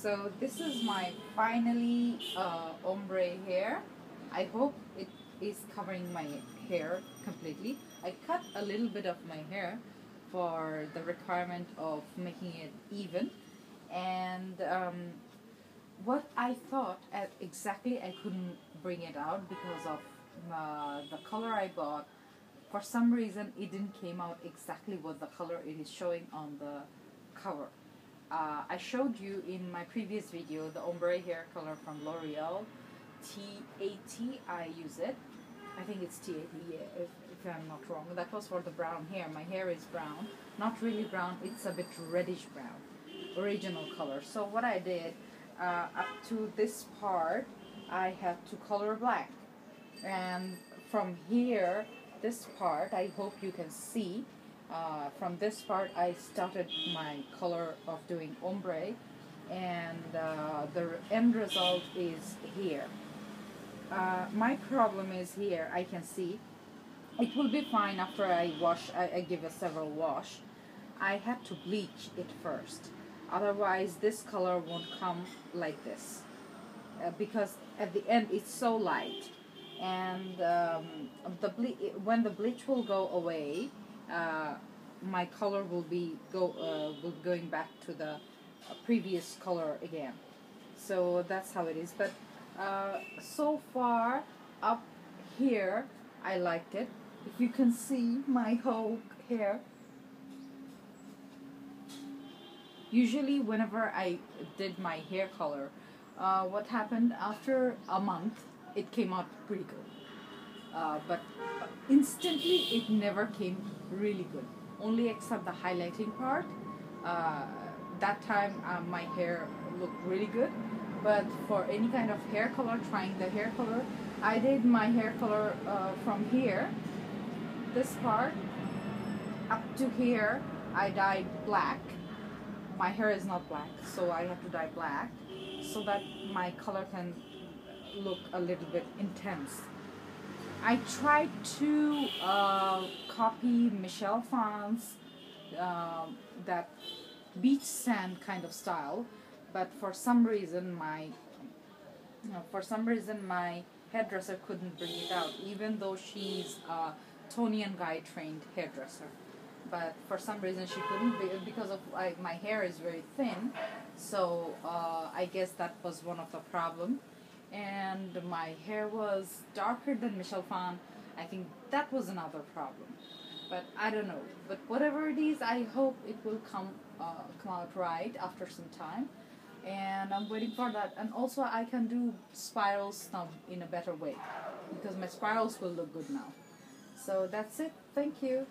So this is my finally uh, ombre hair. I hope it is covering my hair completely. I cut a little bit of my hair for the requirement of making it even and um, what I thought exactly I couldn't bring it out because of uh, the color I bought for some reason it didn't came out exactly what the color it is showing on the cover uh, I showed you in my previous video the ombre hair color from L'Oreal. T80 I use it. I think it's T80 if, if I'm not wrong. That was for the brown hair. My hair is brown. Not really brown. It's a bit reddish brown. Original color. So what I did uh, up to this part I had to color black. And from here this part I hope you can see uh, from this part I started my color of doing ombre and uh, the end result is here. Uh, my problem is here I can see. It will be fine after I wash I, I give a several wash. I had to bleach it first. Otherwise this color won't come like this. Uh, because at the end it's so light. And um, the ble- when the bleach will go away uh, my color will be go uh, will going back to the previous color again. So that's how it is but uh, so far up here I liked it. If you can see my whole hair usually whenever I did my hair color uh, what happened after a month it came out pretty good uh, but instantly it never came really good. Only except the highlighting part. Uh, that time uh, my hair looked really good. But for any kind of hair color trying the hair color I did my hair color uh, from here. This part up to here I dyed black. My hair is not black so I have to dye black so that my color can look a little bit intense I tried to uh, copy Michelle Phan's uh, that beach sand kind of style but for some reason my you know, for some reason my hairdresser couldn't bring it out even though she's a Toni and Guy trained hairdresser. But for some reason she couldn't be, because of like my hair is very thin so uh, I guess that was one of the problem and my hair was darker than Michelle Phan. I think that was another problem. But I don't know. But whatever it is I hope it will come uh, come out right after some time. And I'm waiting for that. And also I can do spirals now in a better way because my spirals will look good now. So that's it. Thank you